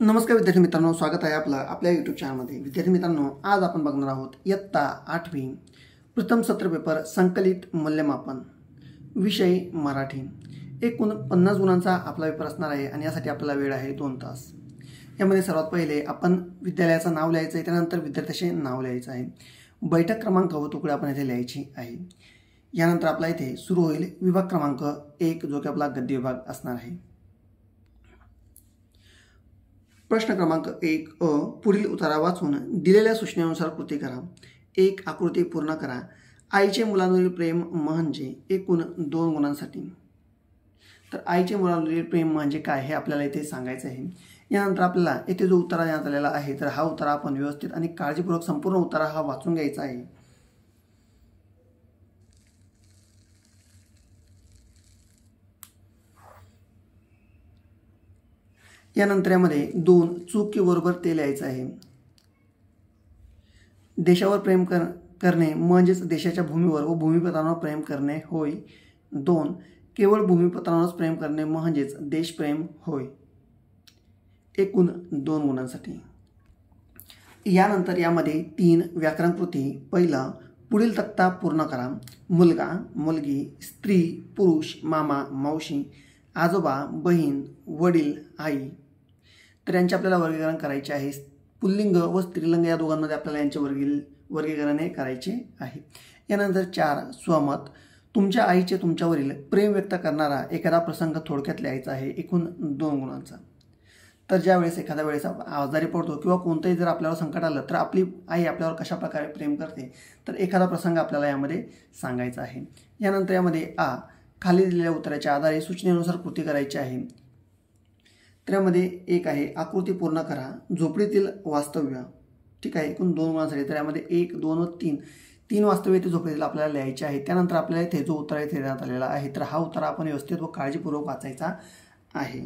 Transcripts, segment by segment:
नमस्कार विद्यार्थी मित्रांनो स्वागत आहे आपलं आपल्या यूट्यूब चॅनलमध्ये विद्यार्थी मित्रांनो आज आपण बघणार आहोत इयत्ता आठवी प्रथम सत्र पेपर संकलित मूल्यमापन विषय मराठी. एकूण पन्नास गुणांचा आपला पेपर असणार आहे आणि यासाठी आपल्याला वेळ आहे दोन तास. यामध्ये सर्वात पहिले आपण विद्यालयाचं नाव लिहायचं आहे त्यानंतर विद्यार्थ्याचे नाव लिहायचं आहे. बैठक क्रमांक व तुकडे आपण इथे लिहायची आहे. यानंतर आपला इथे सुरू होईल विभाग क्रमांक एक जो की आपला गद्य विभाग असणार आहे. प्रश्न क्रमांक एक अ पुढील उतारा वाचून दिलेल्या सूचनेनुसार कृती करा. एक आकृती पूर्ण करा. आईचे मुलांवरील प्रेम म्हणजे एकूण दोन गुणांसाठी. तर आईचे मुलांवरील प्रेम म्हणजे काय हे आपल्याला इथे सांगायचं आहे. यानंतर आपल्याला येथे जो उतारा देण्यात आलेला आहे तर हा उतारा आपण व्यवस्थित आणि काळजीपूर्वक संपूर्ण उतारा हा वाचून घ्यायचा आहे. यानंतर यामध्ये दोन चूक की बरोबर ते लिहायचं आहे. देशावर प्रेम कर करणे म्हणजेच देशाच्या भूमीवर व भूमिपत्रांवर प्रेम करणे होय. दोन केवळ भूमिपत्रांवरच प्रेम करणे म्हणजेच देशप्रेम होय. एकूण दोन गुणांसाठी. यानंतर यामध्ये तीन व्याकरण कृती पहिलं पुढील तक्ता पूर्ण करा. मुलगा मुलगी स्त्री पुरुष मामा मावशी आजोबा बहीण वडील आई. तर यांचे आपल्याला वर्गीकरण करायचे आहे. पुल्लिंग व स्त्रीलिंग या दोघांमध्ये आपल्याला यांचे वर्गी वर्गीकरण हे करायचे आहे. यानंतर चार स्वमत. तुमच्या आईचे तुमच्यावरील प्रेम व्यक्त करणारा एखादा प्रसंग थोडक्यात लिहायचा आहे. एकूण दोन गुणांचा. तर ज्या वेळेस एखाद्या वेळेस आजारी पडतो किंवा कोणतंही जर आपल्यावर संकट आलं तर आपली आई आपल्यावर कशा प्रकारे प्रेम करते? तर एखादा प्रसंग आपल्याला यामध्ये सांगायचा आहे. यानंतर यामध्ये आ खाली दिलेल्या उत्तराच्या आधारे सूचनेनुसार कृती करायची आहे. त्यामध्ये एक आहे आकृती पूर्ण करा झोपडीतील वास्तव्य. ठीक आहे एकूण दोन गुणांसाठी. तर यामध्ये एक दोन व तीन. तीन वास्तव्य ते झोपडीतील आपल्याला लिहायचे आहे. त्यानंतर आपल्याला इथे जो उत्तर इथे देण्यात आलेला आहे. तर हा उत्तर आपण व्यवस्थित व काळजीपूर्वक वाचायचा आहे.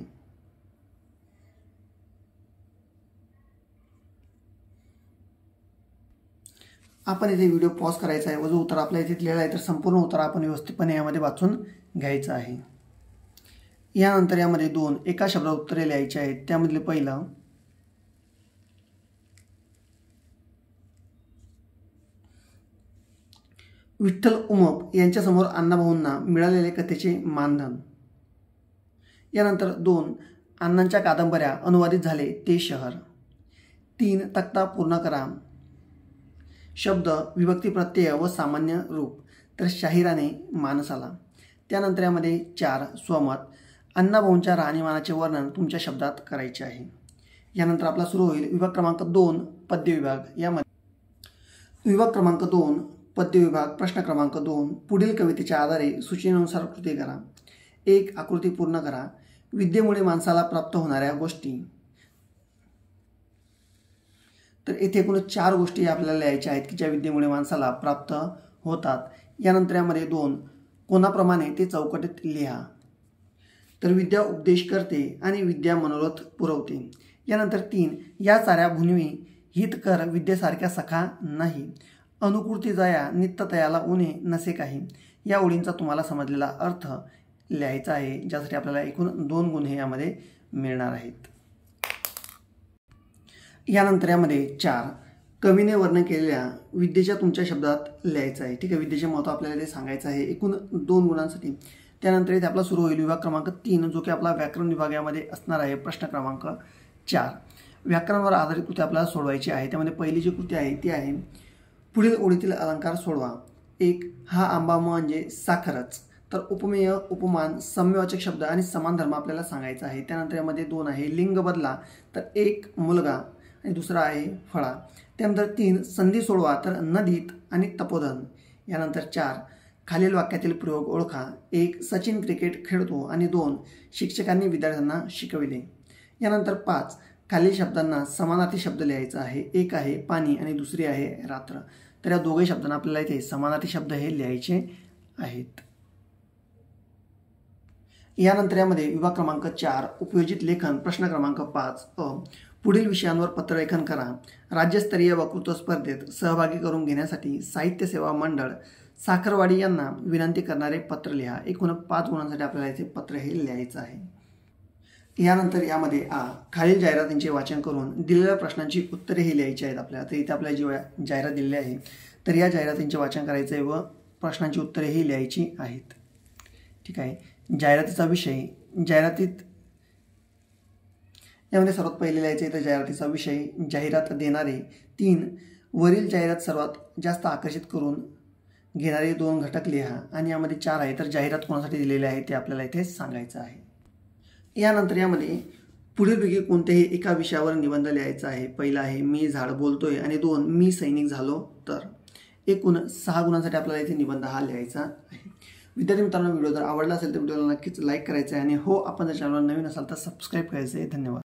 आपण इथे व्हिडिओ पॉज करायचा आहे व जो उत्तर आपल्या इथे लिहिला आहे तर संपूर्ण उत्तर आपण व्यवस्थितपणे यामध्ये वाचून घ्यायचं आहे. यानंतर यामध्ये दोन एका शब्दात उत्तरे लिहायची आहेत. त्यामधले पहिलं विठ्ठल उमप यांच्यासमोर अण्णाभाऊंना मिळालेले कथेचे मानधन. यानंतर दोन अण्णांच्या कादंबऱ्या अनुवादित झाले ते शहर. तीन तक्ता पूर्ण करा. शब्द विभक्ती प्रत्यय व सामान्य रूप तर शाहिराने मानसाला. त्यानंतर यामध्ये चार स्वमत अण्णाभाऊंच्या राहणीमानाचे वर्णन तुमच्या शब्दात करायचे आहे. यानंतर आपला सुरू होईल विभाग क्रमांक दोन पद्य विभाग. यामध्ये विभाग क्रमांक दोन पद्य विभाग प्रश्न क्रमांक दोन पुढील कवितेच्या आधारे सूचनेनुसार कृती करा. एक आकृती पूर्ण करा. विद्येमुळे माणसाला प्राप्त होणाऱ्या गोष्टी. तर येथे एकूण चार गोष्टी आपल्याला लिहायच्या आहेत की ज्या विद्येमुळे माणसाला प्राप्त होतात. यानंतर यामध्ये दोन कोणाप्रमाणे ते चौकटीत लिहा. तर विद्या उपदेश करते आणि विद्या मनोरथ पुरवते. यानंतर तीन या चाऱ्या भुनवी हितकर विद्येसारख्या सखा नाही. अनुकृती जाया नित्यतयाला उणे नसे काही. या ओळींचा तुम्हाला समजलेला अर्थ लिहायचा आहे ज्यासाठी आपल्याला एकूण दोन गुण हे यामध्ये मिळणार आहेत. यानंतर यामध्ये चार कवीने वर्णन केलेल्या विद्येच्या तुमच्या शब्दात लिहायचं आहे. ठीक आहे विद्येचे महत्त्व आपल्याला ते सांगायचं आहे एकूण दोन गुणांसाठी. त्यानंतर इथे आपला सुरू होईल विभाग क्रमांक तीन जो की आपला व्याकरण विभागामध्ये असणार आहे. प्रश्न क्रमांक चार. व्याकरणावर आधारित कृती आपल्याला सोडवायची आहे. त्यामध्ये पहिली जी कृती आहे ती आहे पुढील ओळीतील अलंकार सोडवा. एक हा आंबा म्हणजे साखरच. तर उपमेय उपमान सम्यवाचक शब्द आणि समान धर्म आपल्याला सांगायचा आहे. त्यानंतर यामध्ये दोन आहे लिंग बदला. तर एक मुलगा. आणि दुसरा आहे फळा. त्यानंतर तीन संधी सोडवा. तर नदीत आणि तपोधन. यानंतर चार खालील वाक्यातील प्रयोग ओळखा. एक सचिन क्रिकेट खेळतो आणि दोन शिक्षकांनी विद्यार्थ्यांना शिकविले. यानंतर पाच खालील शब्दांना समानार्थी शब्द लिहायचा आहे. एक आहे पाणी आणि दुसरी आहे रात्र. तर या दोघे शब्दांना आपल्याला इथे समानार्थी शब्द हे लिहायचे आहेत. यानंतर यामध्ये विभाग क्रमांक चार उपयोजित लेखन प्रश्न क्रमांक पाच अ पुढील विषयांवर पत्रलेखन करा. राज्यस्तरीय वक्तृत्व स्पर्धेत सहभागी करून घेण्यासाठी साहित्य सेवा मंडळ साखरवाडी यांना विनंती करणारे पत्र लिहा. एकूण पाच गुणांसाठी आपल्याला इथे पत्र हे लिहायचं आहे. यानंतर यामध्ये आ खालील जाहिरातींचे वाचन करून दिलेल्या प्रश्नांची उत्तरेही लिहायची आहेत आपल्याला. तर इथे आपल्याला जी जाहिरात दिलेली आहे तर या जाहिरातींचे वाचन करायचं आहे व प्रश्नांची उत्तरेही लिहायची आहेत. ठीक आहे? जाहिरातीचा विषय जाहिरातीत यामध्ये सर्वात पहिले लिहायचं आहे तर जाहिरातीचा विषय जाहिरात देणारे तीन वरील जाहिरात सर्वात जास्त आकर्षित करून घेणारे दोन घटक लिहा आणि यामध्ये चार आहे तर जाहिरात कोणासाठी दिलेली आहे ते आपल्याला इथे सांगायचं आहे. यानंतर यामध्ये पुढीलपैकी कोणत्याही एका विषयावर निबंध लिहायचा आहे. पहिला आहे मी झाड बोलतोय आणि दोन मी सैनिक झालो तर एकूण सहा गुणांसाठी आपल्याला इथे निबंध हा लिहायचा आहे. विद्यार्थी मित्रांनो व्हिडिओ जर आवडला असेल तर व्हिडिओला नक्कीच लाईक करायचं आहे आणि हो आपण जर चॅनलवर नवीन असाल तर सबस्क्राईब करायचं आहे. धन्यवाद.